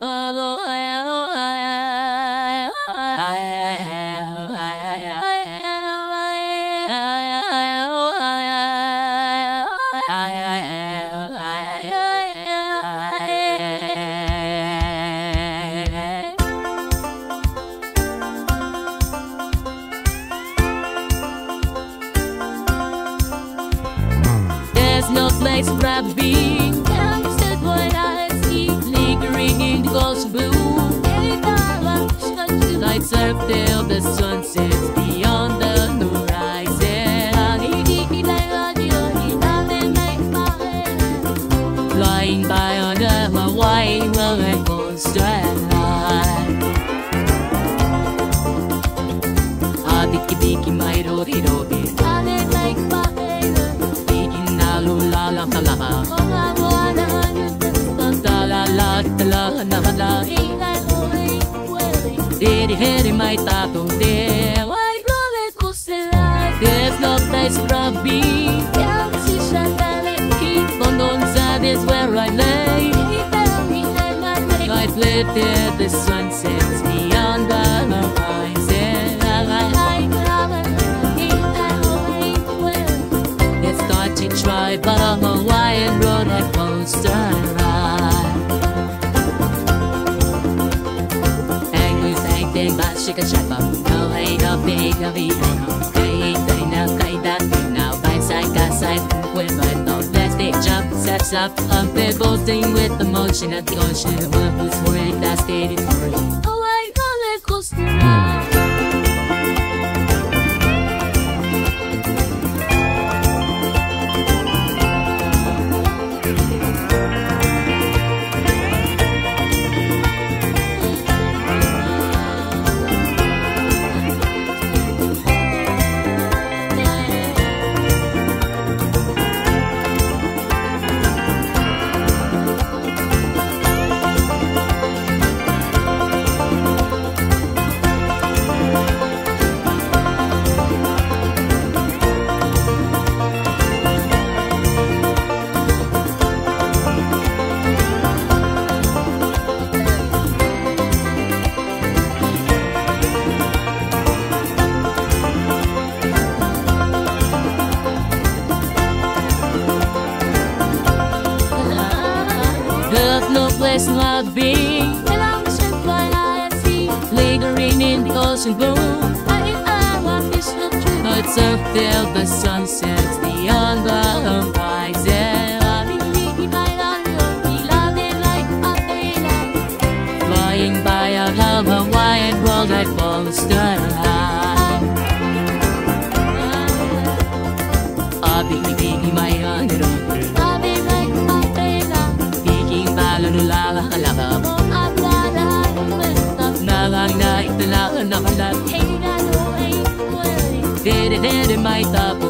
There's no place for been. Lights up till the sun sets beyond the horizon. Flying by under my white roller coaster line. Adiki-diki, my rodi rodi. Thinking na lula la la la la. Da la la da la la la la. Did head in my tattoo there? White roller coaster ride. There's no place for me. Keep on on side is where I lay. I flip till the sun sets beyond the horizon. Let's start to try but a Hawaiian roller coaster ride. She can shut up. No hay no big no be no. Cây cây nào cây đắt nào bay side cả side with my no plastic jump sets up unpivotting with the motion at the ocean. One who's worried that's stated for it. Hawaii roller coaster ride. No place like being along the high at sea, lingering in the ocean blue. I am a fish of true. It's up till the sun sets beyond the horizon. Flying by a Hawaiian world like coaster ride. Ah, biggie, Nalang na itala na halak Dede dede may ta